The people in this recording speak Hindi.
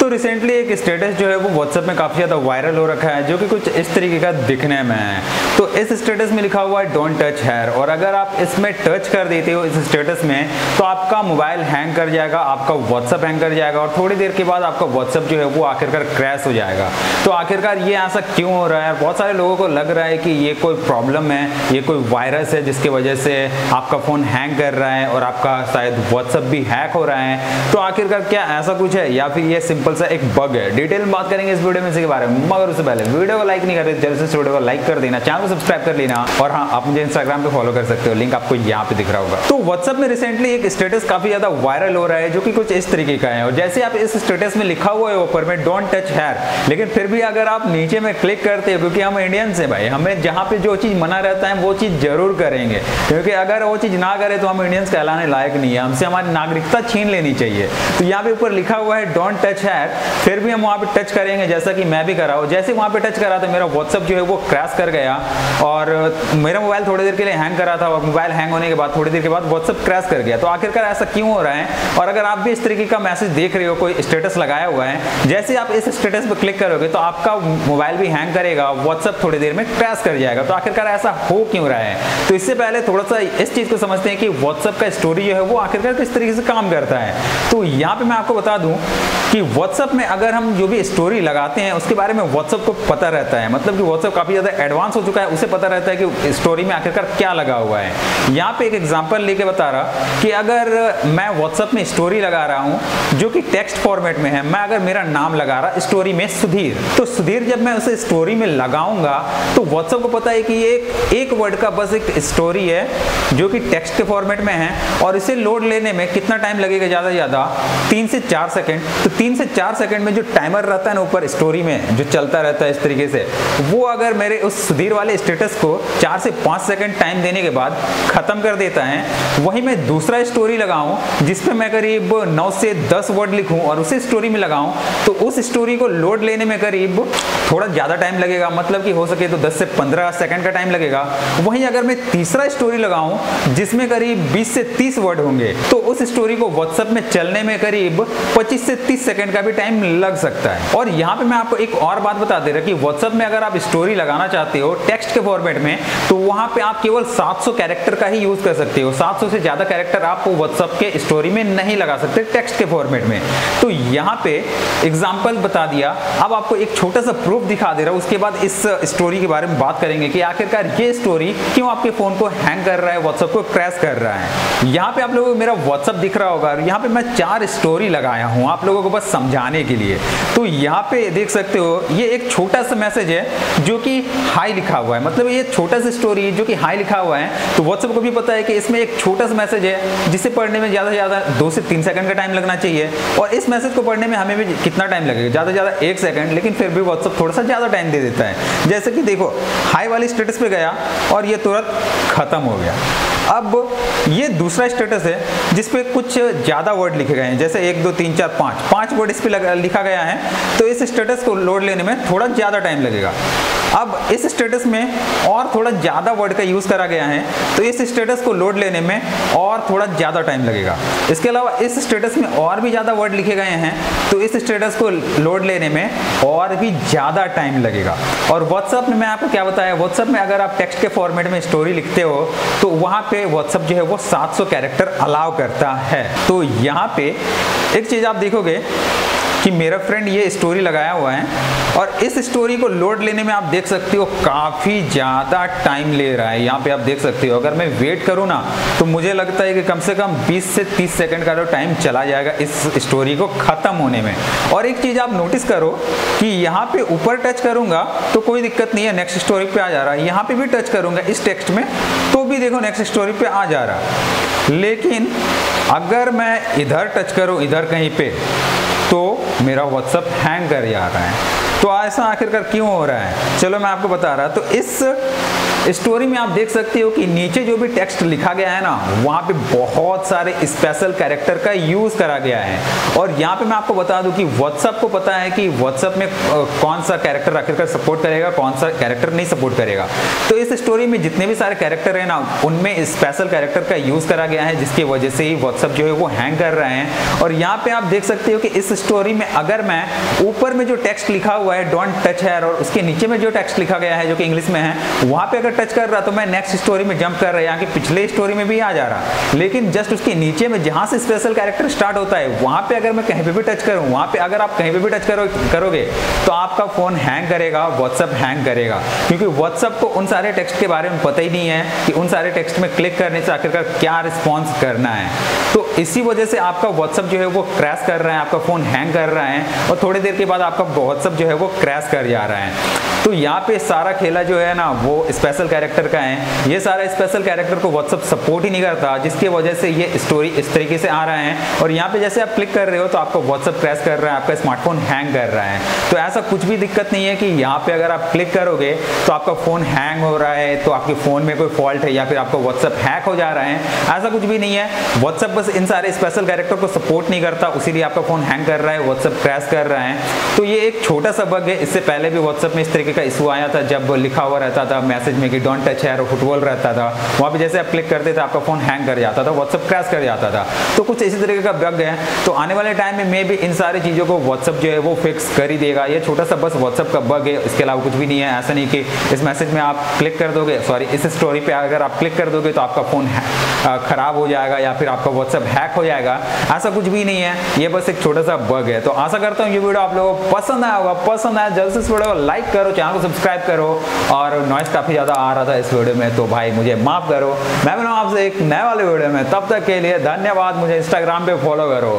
तो रिसेंटली एक स्टेटस जो है वो व्हाट्सएप में काफ़ी ज़्यादा वायरल हो रखा है, जो कि कुछ इस तरीके का दिखने में है। तो इस स्टेटस में लिखा हुआ है डोंट टच हेयर और अगर आप इसमें टच कर देते हो इस स्टेटस में तो आपका मोबाइल हैंग कर जाएगा, आपका व्हाट्सएप हैंग कर जाएगा और थोड़ी देर के बाद आपका व्हाट्सएप जो है वो आखिरकार क्रैश हो जाएगा। तो आखिरकार ये ऐसा क्यों हो रहा है? बहुत सारे लोगों को लग रहा है कि ये कोई प्रॉब्लम है, ये कोई वायरस है जिसकी वजह से आपका फ़ोन हैंग कर रहा है और आपका शायद व्हाट्सएप भी हैक हो रहा है। तो आखिरकार क्या ऐसा कुछ है या फिर ये सिंपल सिंपल सा एक बग है। डिटेल में बात करेंगे इस वीडियो में इसके बारे में। मगर उससे पहले वीडियो को लाइक नहीं करते, जल्द से वीडियो को लाइक कर देना। चैनल को सब्सक्राइब कर लेना। और हाँ आप मुझे इंस्टाग्राम पे फॉलो कर सकते हो। लिंक आपको यहाँ पे दिख रहा होगा। तो व्हाट्सएप में रिसेंटली एक स्टेटस काफ़ी ज़्यादा वायरल हो रहा है, जो कि कुछ इस तरीके का है। और जैसे आप इस स्टेटस में लिखा हुआ है ऊपर में डोंट टच हेयर लेकिन फिर भी अगर आप नीचे में क्लिक करते हो, क्योंकि हम इंडियंस हैं भाई, हमें जहाँ पे जो चीज़ मना रहता है, वो चीज़ ज़रूर करेंगे। क्योंकि अगर वो चीज़ ना करे तो हम इंडियंस कहलाने लायक नहीं है। हमसे हमारी नागरिकता छीन लेनी चाहिए। तो यहाँ पे ऊपर लिखा हुआ है डोंट टच हेयर फिर भी हम वहाँ पे टच करेंगे, जैसा कि मैं भी करा हूँ। जैसे वहाँ पे टच करा तो मेरा व्हाट्सअप जो है वो क्रैश कर गया और मेरा मोबाइल थोड़ी देर के लिए हैंग करा था और मोबाइल हैंग होने के बाद, थोड़ी देर के बाद व्हाट्सअप क्रैश कर गया। तो आखिरकार ऐसा क्यों हो रहा है? और अगर आप भी इस तरीके का मैसेज देख रहे हो, कोई स्टेटस लगाया हुआ है, जैसे आप इस स्टेटस पर क्लिक करोगे तो आपका मोबाइल भी हैंग करेगा व्हाट्सअप थोड़ी देर में क्रैश कर जाएगा। तो आखिरकार ऐसा हो क्यों रहा है? तो इससे पहले थोड़ा सा इस चीज़ को समझते हैं कि व्हाट्सअप का स्टोरी जो है वो आखिरकार किस तरीके से काम करता है। तो यहाँ पे मैं आपको बता दूँ कि व्हाट्सअप में अगर हम जो भी स्टोरी लगाते हैं उसके बारे में व्हाट्सअप को पता रहता है। मतलब कि व्हाट्सअप काफ़ी ज़्यादा एडवांस हो चुका है उसे पता रहता है कि स्टोरी में आखिरकार क्या लगा हुआ है। यहाँ पे एक एग्ज़ाम्पल लेके बता रहा कि अगर मैं व्हाट्सअप में स्टोरी लगा रहा हूँ जो कि टेक्स्ट फॉर्मेट में है मैं अगर मेरा नाम लगा रहा स्टोरी में सुधीर तो सुधीर जब मैं उसे स्टोरी में लगाऊँगा तो व्हाट्सअप को पता है कि ये एक, एक वर्ड का बस एक स्टोरी है जो कि टेक्स्ट के फॉर्मेट में है और इसे लोड लेने में कितना टाइम लगेगा ज़्यादा से ज़्यादा? तीन से चार सेकेंड तो तीन से चार सेकेंड में जो टाइमर रहता है ना ऊपर स्टोरी में, जो चलता रहता है इस तरीके से, वो अगर मेरे उस सुधीर वाले स्टेटस को चार से पाँच सेकंड टाइम देने के बाद ख़त्म कर देता है, वही मैं दूसरा स्टोरी लगाऊँ, जिसपे मैं करीब नौ से दस वर्ड लिखूं और उसे स्टोरी में लगाऊँ तो उस स्टोरी को लोड लेने में करीब थोड़ा ज़्यादा टाइम लगेगा मतलब कि हो सके तो 10 से 15 सेकंड का टाइम लगेगा। वहीं अगर मैं तीसरा स्टोरी लगाऊँ, जिसमें करीब 20 से 30 वर्ड होंगे तो उस स्टोरी को व्हाट्सएप में चलने में करीब 25 से 30 सेकंड का टाइम लग सकता है। और यहाँ पे मैं आपको एक और बात बता दे रहा कि व्हाट्सएप में अगर आप स्टोरी लगाना चाहते हो टेक्स्ट के फॉर्मेट में तो वहाँ पे आप केवल 700 कैरेक्टर का ही यूज़ कर सकते हो। 700 से ज़्यादा कैरेक्टर आप व्हाट्सएप के स्टोरी में नहीं लगा सकते टेक्स्ट के फॉर्मेट में। तो यहाँ पे एग्ज़ाम्पल बता दिया। अब आपको एक छोटा सा प्रूफ दिखा दे रहा उसके बाद इस स्टोरी के बारे में बात करेंगे कि आखिरकार ये स्टोरी क्यों आपके फ़ोन को हैंग कर रहा है व्हाट्सएप को क्रैश कर रहा है। यहाँ पे आप लोगों को मेरा व्हाट्सएप दिख रहा होगा। यहाँ पे मैं चार स्टोरी लगाया हूँ। आप लोगों को बस समझाने के लिए। तो यहाँ पे देख सकते हो, ये एक छोटा सा मैसेज है जो कि हाई लिखा हुआ है। मतलब ये छोटा सा स्टोरी जो कि हाई लिखा हुआ है तो व्हाट्सएप को भी पता है कि इसमें एक छोटा सा मैसेज है, जिसे पढ़ने में ज़्यादा से ज़्यादा दो से तीन सेकंड का टाइम लगना चाहिए। और इस मैसेज को पढ़ने में हमें भी कितना टाइम लगेगा? ज़्यादा से ज़्यादा एक सेकंड, लेकिन फिर भी व्हाट्सएप थोड़ा सा ज़्यादा टाइम दे देता है। जैसे कि देखो हाई वाली स्टेटस पे गया और ये तुरंत खत्म हो गया। अब ये दूसरा स्टेटस है, जिसपे कुछ ज़्यादा वर्ड लिखे गए हैं। जैसे एक, दो, तीन, चार, पाँच। पाँच वर्ड इस पर लिखा गया है तो इस स्टेटस को लोड लेने में थोड़ा ज़्यादा टाइम लगेगा। अब इस स्टेटस में और थोड़ा ज़्यादा वर्ड का यूज़ करा गया है तो इस स्टेटस को लोड लेने में और थोड़ा ज़्यादा टाइम लगेगा। इसके अलावा इस स्टेटस में और भी ज़्यादा वर्ड लिखे गए हैं तो इस स्टेटस को लोड लेने में और भी ज़्यादा टाइम लगेगा। और व्हाट्सअप में मैं आपको क्या बताया व्हाट्सअप में अगर आप टेक्स्ट के फॉर्मेट में स्टोरी लिखते हो तो वहाँ पे व्हाट्सअप जो है वो 700 कैरेक्टर अलाउ करता है। तो यहाँ पे एक चीज़ आप देखोगे कि मेरा फ्रेंड ये स्टोरी लगाया हुआ है और इस स्टोरी को लोड लेने में आप देख सकते हो काफ़ी ज़्यादा टाइम ले रहा है। यहाँ पे आप देख सकते हो, अगर मैं वेट करूँ ना तो मुझे लगता है कि कम से कम 20 से 30 सेकंड का जो टाइम चला जाएगा इस स्टोरी को ख़त्म होने में। और एक चीज़ आप नोटिस करो कि यहाँ पे ऊपर टच करूँगा तो कोई दिक्कत नहीं है नेक्स्ट स्टोरी पे आ जा रहा है। यहाँ पे भी टच करूँगा इस टेक्स्ट में तो भी देखो नेक्स्ट स्टोरी पे आ जा रहा लेकिन अगर मैं इधर टच करूँ, इधर कहीं पे तो मेरा व्हाट्सअप हैंग कर रहा है। तो ऐसा आखिरकार क्यों हो रहा है? चलो मैं आपको बता रहा तो इस स्टोरी में आप देख सकते हो कि नीचे जो भी टेक्स्ट लिखा गया है ना, वहाँ पे बहुत सारे स्पेशल कैरेक्टर का यूज़ करा गया है। और यहाँ पे मैं आपको बता दूँ कि व्हाट्सएप को पता है कि व्हाट्सएप में कौन सा कैरेक्टर आखिरकार सपोर्ट करेगा, कौन सा कैरेक्टर नहीं सपोर्ट करेगा। तो इस स्टोरी में जितने भी सारे कैरेक्टर है ना, उनमें स्पेशल कैरेक्टर का यूज़ करा गया है, जिसकी वजह से ही व्हाट्सएप जो है वो हैंग कर रहे हैं। और यहाँ पे आप देख सकते हो कि इस स्टोरी में अगर मैं ऊपर में जो टेक्स्ट लिखा हुआ है डोंट टच है और उसके नीचे में जो टेक्स्ट लिखा गया है, जो कि इंग्लिश में है, वहाँ पे अगर टच कर रहा तो मैं नेक्स्ट स्टोरी में जंप कर रहा है यहाँ की पिछले स्टोरी में भी आ जा रहा। लेकिन जस्ट उसके नीचे में जहाँ से स्पेशल कैरेक्टर स्टार्ट होता है, वहाँ पे अगर मैं कहीं पे भी टच करूँ, वहाँ पे अगर आप कहीं पे भी टच करो, करोगे तो आपका फ़ोन हैंग करेगा व्हाट्सएप हैंग करेगा। क्योंकि व्हाट्सएप को उन सारे टेक्स्ट के बारे में पता ही नहीं है कि उन सारे टेक्स्ट में क्लिक करने से आखिरकार क्या रिस्पॉन्स करना है। तो इसी वजह से आपका व्हाट्सअप जो है वो क्रैश कर रहा है, आपका फ़ोन हैंग कर रहा है, और थोड़ी देर के बाद आपका व्हाट्सअप जो है वो क्रैश कर जा रहा है। तो यहाँ पे सारा खेला जो है ना, वो स्पेशल कैरेक्टर का है। ये सारा स्पेशल कैरेक्टर को व्हाट्सअप सपोर्ट ही नहीं करता, जिसकी वजह से ये स्टोरी इस तरीके से आ रहा है। और यहाँ पे जैसे आप क्लिक कर रहे हो तो आपको व्हाट्सअप क्रैश कर रहा है, आपका स्मार्टफ़ोन हैंग कर रहा है। तो ऐसा कुछ भी दिक्कत नहीं है कि यहाँ पे अगर आप क्लिक करोगे तो आपका फ़ोन हैंग हो रहा है तो आपके फ़ोन में कोई फॉल्ट है या फिर आपका व्हाट्सअप हैक हो जा रहा है। ऐसा कुछ भी नहीं है। व्हाट्सअप बस इन सारे स्पेशल कैरेक्टर को सपोर्ट नहीं करता, उसीलिए आपका फ़ोन हैंग कर रहा है व्हाट्सअप क्रैश कर रहा है। तो ये एक छोटा सा बग है, इससे पहले भी व्हाट्सअप में इस तरीके का इशू आया था जब लिखा हुआ रहता था, मैसेज में कि डोंट टच है फुटबॉल रहता था। वहाँ पे जैसे आप क्लिक करते थे, आपका फ़ोन हैंग कर जाता था व्हाट्सअप क्रैश कर जाता था। तो कुछ इसी तरीके का बग है। तो आने वाले टाइम में मे भी इन सारी चीज़ों को व्हाट्सअप जो है, वो फिक्स कर ही देगा। ये छोटा सा बस व्हाट्सअप का बग है, इसके अलावा कुछ भी नहीं है। ऐसा नहीं कि इस मैसेज में आप क्लिक कर दोगे सॉरी इस स्टोरी पे अगर आप क्लिक कर दोगे तो आपका फ़ोन खराब हो जाएगा या फिर आपका व्हाट्सअप हैक हो जाएगा। ऐसा कुछ भी नहीं है। ये बस एक छोटा सा बग है। तो आशा करता हूँ ये वीडियो आप लोगों को पसंद आया होगा। पसंद आया जल्द से इस वीडियो को लाइक करो चैनल को सब्सक्राइब करो और नॉइस काफ़ी ज़्यादा आ रहा था इस वीडियो में तो भाई मुझे माफ़ करो। मैं मिलूँ आपसे एक नए वाले वीडियो में, तब तक के लिए धन्यवाद, मुझे इंस्टाग्राम पे फॉलो करो।